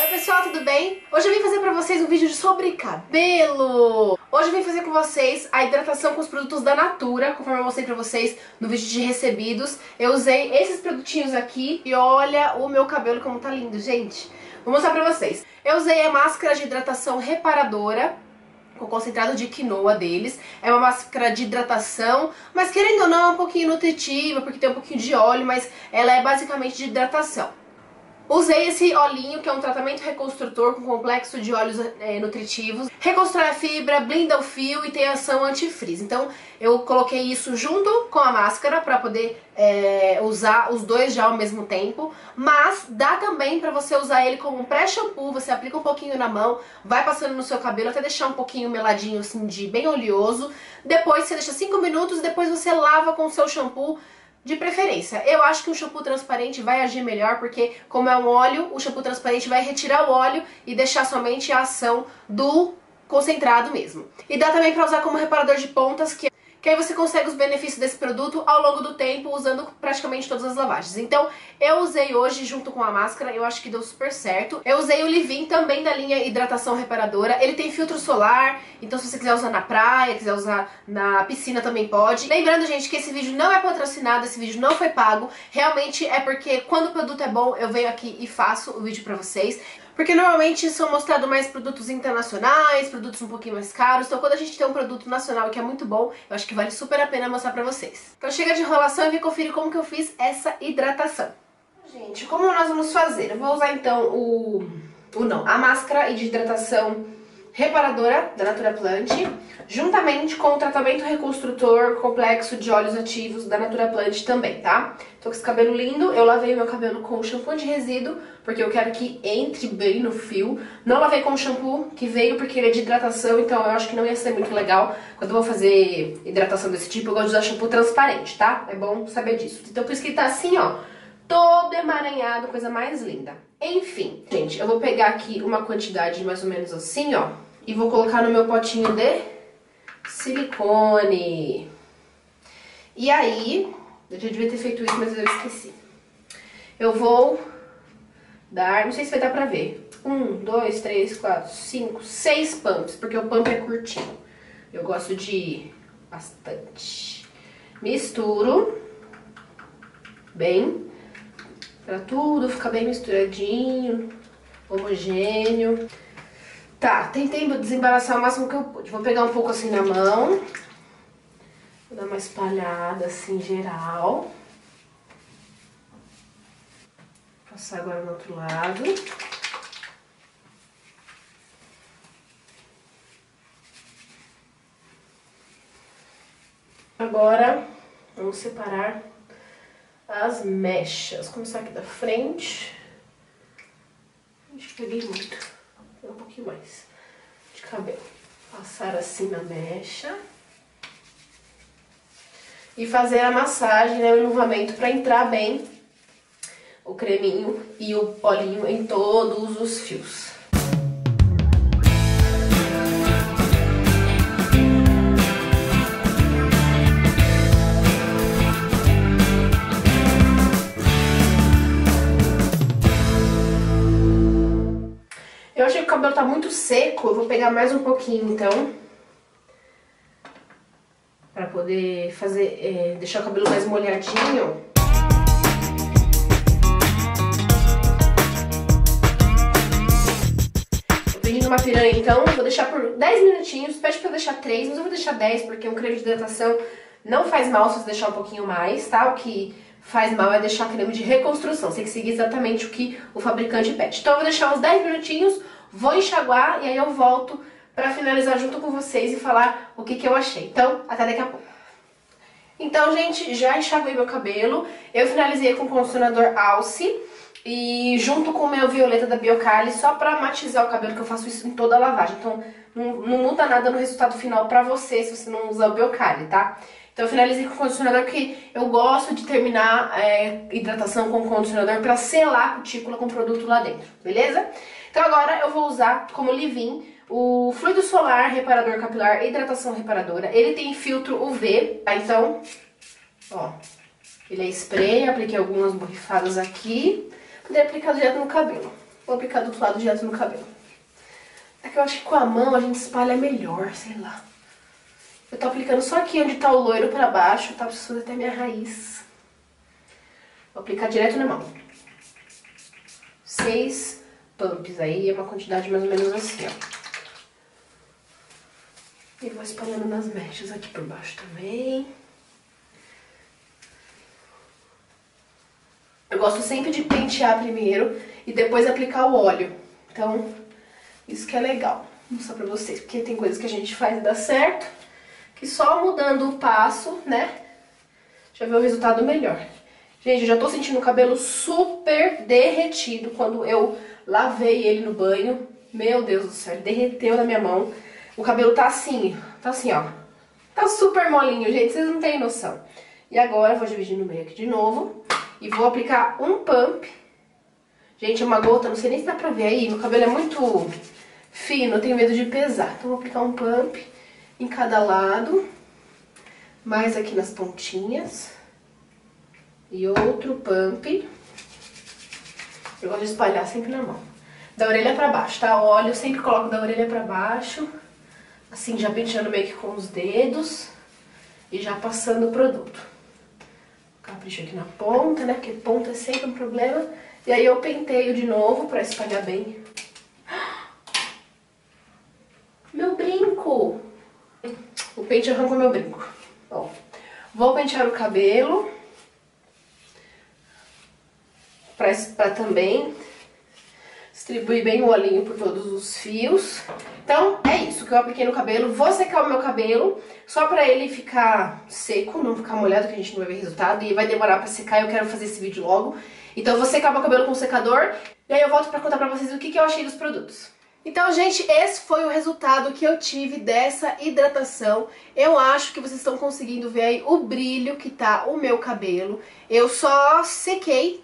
Oi pessoal, tudo bem? Hoje eu vim fazer pra vocês um vídeo sobre cabelo. Hoje eu vim fazer com vocês a hidratação com os produtos da Natura, conforme eu mostrei pra vocês no vídeo de recebidos. Eu usei esses produtinhos aqui e olha o meu cabelo como tá lindo, gente. Vou mostrar pra vocês. Eu usei a máscara de hidratação reparadora, com concentrado de quinoa deles. É uma máscara de hidratação, mas querendo ou não é um pouquinho nutritiva, porque tem um pouquinho de óleo, mas ela é basicamente de hidratação. Usei esse olhinho, que é um tratamento reconstrutor com complexo de óleos é, nutritivos. Reconstrói a fibra, blinda o fio e tem ação anti-frizz. Então eu coloquei isso junto com a máscara para poder é, usar os dois já ao mesmo tempo. Mas dá também para você usar ele como um pré-shampoo. Você aplica um pouquinho na mão, vai passando no seu cabelo até deixar um pouquinho meladinho assim de bem oleoso. Depois você deixa 5 minutos, depois você lava com o seu shampoo de preferência. Eu acho que um shampoo transparente vai agir melhor, porque como é um óleo, o shampoo transparente vai retirar o óleo e deixar somente a ação do concentrado mesmo. E dá também para usar como reparador de pontas, que que aí você consegue os benefícios desse produto ao longo do tempo, usando praticamente todas as lavagens. Então, eu usei hoje junto com a máscara, eu acho que deu super certo. Eu usei o Livin também da linha hidratação reparadora. Ele tem filtro solar, então se você quiser usar na praia, quiser usar na piscina também pode. Lembrando, gente, que esse vídeo não é patrocinado, esse vídeo não foi pago. Realmente é porque quando o produto é bom, eu venho aqui e faço o vídeo pra vocês. Porque normalmente são mostrados mais produtos internacionais, produtos um pouquinho mais caros. Então quando a gente tem um produto nacional que é muito bom, eu acho que vale super a pena mostrar pra vocês. Então chega de enrolação e vem conferir como que eu fiz essa hidratação. Gente, como nós vamos fazer? Eu vou usar então o... o não, a máscara de hidratação reparadora da Natura Plant, juntamente com o tratamento reconstrutor complexo de óleos ativos da Natura Plant também, tá? Tô com esse cabelo lindo, eu lavei meu cabelo com shampoo de resíduo, porque eu quero que entre bem no fio. Não lavei com o shampoo que veio porque ele é de hidratação, então eu acho que não ia ser muito legal. Quando eu vou fazer hidratação desse tipo, eu gosto de usar shampoo transparente, tá? É bom saber disso. Então por isso que ele tá assim, ó, todo emaranhado, coisa mais linda. Enfim, gente, eu vou pegar aqui uma quantidade mais ou menos assim, ó, e vou colocar no meu potinho de silicone. E aí, eu já devia ter feito isso, mas eu esqueci. Eu vou dar, não sei se vai dar pra ver, um, dois, três, quatro, cinco, seis pumps, porque o pump é curtinho. Eu gosto de bastante. Misturo bem Pra tudo ficar bem misturadinho, homogêneo. Tá, tentei desembaraçar o máximo que eu pude. Vou pegar um pouco assim na mão. Vou dar uma espalhada assim, geral. Passar agora no outro lado. Agora, vamos separar as mechas. Começar aqui da frente. Acho que peguei muito. Um pouquinho mais de cabelo. Passar assim na mecha. E fazer a massagem, né, o enluvamento para entrar bem o creminho e o polinho em todos os fios. Cabelo tá muito seco, eu vou pegar mais um pouquinho, então. Pra poder fazer, é, deixar o cabelo mais molhadinho. Uma piranha, então, vou deixar por 10 minutinhos. Pede pra deixar 3, mas eu vou deixar 10, porque um creme de hidratação não faz mal se você deixar um pouquinho mais, tá? O que faz mal é deixar creme de reconstrução. Você tem que seguir exatamente o que o fabricante pede. Então eu vou deixar uns 10 minutinhos, vou enxaguar e aí eu volto pra finalizar junto com vocês e falar o que, que eu achei. Então, até daqui a pouco. Então, gente, já enxaguei meu cabelo. Eu finalizei com o condicionador Alce e junto com o meu violeta da Biocali, só pra matizar o cabelo, que eu faço isso em toda a lavagem. Então, não, não muda nada no resultado final pra você se você não usar o Biocali, tá? Então eu finalizei com condicionador porque eu gosto de terminar é, hidratação com condicionador pra selar a cutícula com produto lá dentro, beleza? Então agora eu vou usar como leave-in o fluido solar reparador capilar hidratação reparadora. Ele tem filtro UV, tá? Então, ó, ele é spray, apliquei algumas borrifadas aqui, poder aplicar direto no cabelo. Vou aplicar do outro lado direto no cabelo. É que eu acho que com a mão a gente espalha melhor, sei lá. Eu tô aplicando só aqui onde tá o loiro pra baixo, tá precisando até minha raiz. Vou aplicar direto na mão. Seis pumps aí, é uma quantidade mais ou menos assim, ó. E vou espalhando nas mechas aqui por baixo também. Eu gosto sempre de pentear primeiro e depois aplicar o óleo. Então, isso que é legal. Vou mostrar pra vocês, porque tem coisas que a gente faz e dá certo, que só mudando o passo, né, já vê o resultado melhor. Gente, eu já tô sentindo o cabelo super derretido quando eu lavei ele no banho. Meu Deus do céu, derreteu na minha mão. O cabelo tá assim, tá assim, ó. Tá super molinho, gente, vocês não têm noção. E agora eu vou dividir no meio aqui de novo e vou aplicar um pump. Gente, é uma gota, não sei nem se dá pra ver aí, meu cabelo é muito fino, eu tenho medo de pesar. Então vou aplicar um pump em cada lado, mais aqui nas pontinhas. E outro pump. Eu gosto de espalhar sempre na mão. Da orelha pra baixo, tá? Óleo, eu sempre coloco da orelha pra baixo. Assim, já penteando meio que com os dedos e já passando o produto. Capricho aqui na ponta, né? Porque ponta é sempre um problema. E aí eu penteio de novo pra espalhar bem. Meu brinco! O pente arrancou meu brinco. Bom, vou pentear o cabelo. Pra também distribuir bem o olhinho por todos os fios. Então, é isso que eu apliquei no cabelo. Vou secar o meu cabelo, só pra ele ficar seco, não ficar molhado, que a gente não vai ver resultado. E vai demorar pra secar, eu quero fazer esse vídeo logo. Então eu vou secar meu cabelo com o secador, e aí eu volto pra contar pra vocês o que, que eu achei dos produtos. Então, gente, esse foi o resultado que eu tive dessa hidratação. Eu acho que vocês estão conseguindo ver aí o brilho que tá o meu cabelo. Eu só sequei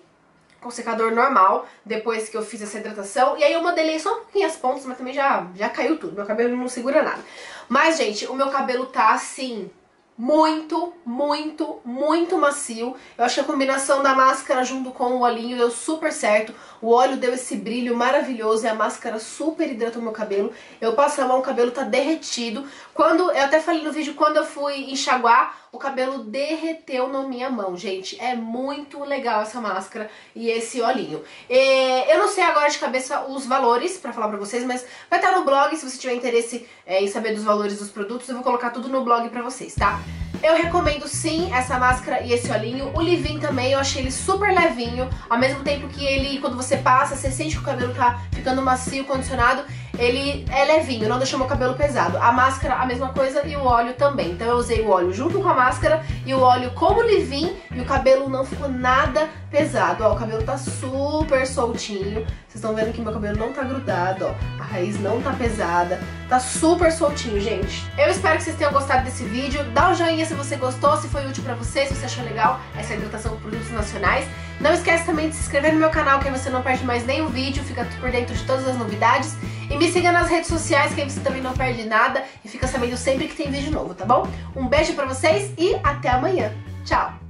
com secador normal, depois que eu fiz essa hidratação. E aí eu modelei só um pouquinho as pontas, mas também já, já caiu tudo. Meu cabelo não segura nada. Mas, gente, o meu cabelo tá assim muito, muito, muito macio. Eu acho que a combinação da máscara junto com o olhinho deu super certo. O óleo deu esse brilho maravilhoso e a máscara super hidratou meu cabelo. Eu passo a mão, o cabelo tá derretido. Quando, eu até falei no vídeo, quando eu fui enxaguar, o cabelo derreteu na minha mão, gente. É muito legal essa máscara e esse olhinho. E, eu não sei agora de cabeça os valores pra falar pra vocês, mas vai estar no blog, se você tiver interesse é, em saber dos valores dos produtos, eu vou colocar tudo no blog pra vocês, tá? Eu recomendo sim essa máscara e esse olhinho. O Livin também, eu achei ele super levinho. Ao mesmo tempo que ele, quando você passa, você sente que o cabelo tá ficando macio, condicionado. Ele é levinho, não deixou meu cabelo pesado. A máscara, a mesma coisa, e o óleo também. Então eu usei o óleo junto com a máscara e o óleo como Livin e o cabelo não ficou nada pesado. Ó, o cabelo tá super soltinho. Vocês estão vendo que meu cabelo não tá grudado, ó. A raiz não tá pesada. Tá super soltinho, gente. Eu espero que vocês tenham gostado desse vídeo. Dá um joinha se você gostou, se foi útil pra você, se você achou legal essa hidratação com produtos nacionais. Não esquece também de se inscrever no meu canal, que aí você não perde mais nenhum vídeo, fica por dentro de todas as novidades. E me siga nas redes sociais, que aí você também não perde nada e fica sabendo sempre que tem vídeo novo, tá bom? Um beijo pra vocês e até amanhã. Tchau!